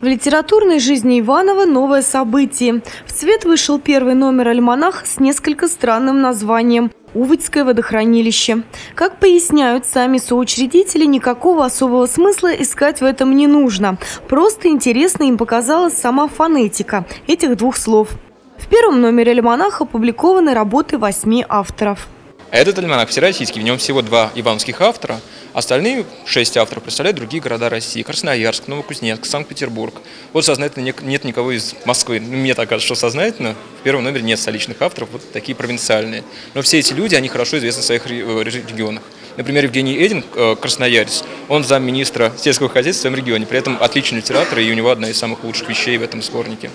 В литературной жизни Иванова новое событие. В свет вышел первый номер «Альманах» с несколько странным названием Уводское водохранилище. Как поясняют сами соучредители, никакого особого смысла искать в этом не нужно. Просто интересно им показалась сама фонетика этих двух слов. В первом номере «Альманаха» опубликованы работы восьми авторов. Этот альманах всероссийский, в нем всего два ивановских автора, остальные шесть авторов представляют другие города России. Красноярск, Новокузнецк, Санкт-Петербург. Вот сознательно нет никого из Москвы. Ну, мне так кажется, что сознательно. В первом номере нет столичных авторов, вот такие провинциальные. Но все эти люди, они хорошо известны в своих э, регионах. Например, Евгений Эдин, э, красноярец, он замминистра сельского хозяйства в своем регионе, при этом отличный литератор, и у него одна из самых лучших вещей в этом сборнике.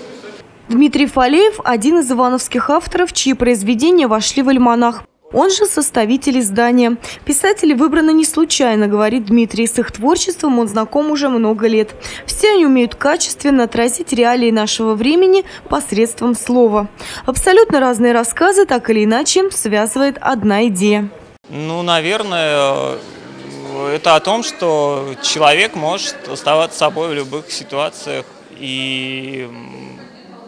Дмитрий Фалеев – один из ивановских авторов, чьи произведения вошли в альманах. Он же составитель издания. Писатели выбраны не случайно, говорит Дмитрий. С их творчеством он знаком уже много лет. Все они умеют качественно отразить реалии нашего времени посредством слова. Абсолютно разные рассказы так или иначе связывает одна идея. Ну, наверное, это о том, что человек может оставаться собой в любых ситуациях, и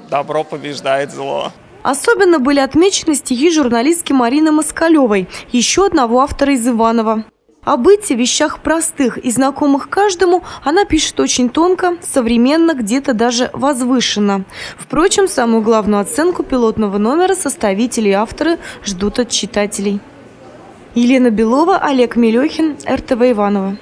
добро побеждает зло. Особенно были отмечены стихи журналистки Марины Москалевой, еще одного автора из Иванова. О быте, вещах простых и знакомых каждому она пишет очень тонко, современно, где-то даже возвышенно. Впрочем, самую главную оценку пилотного номера составители и авторы ждут от читателей. Елена Белова, Олег Мелехин, РТВ Иванова.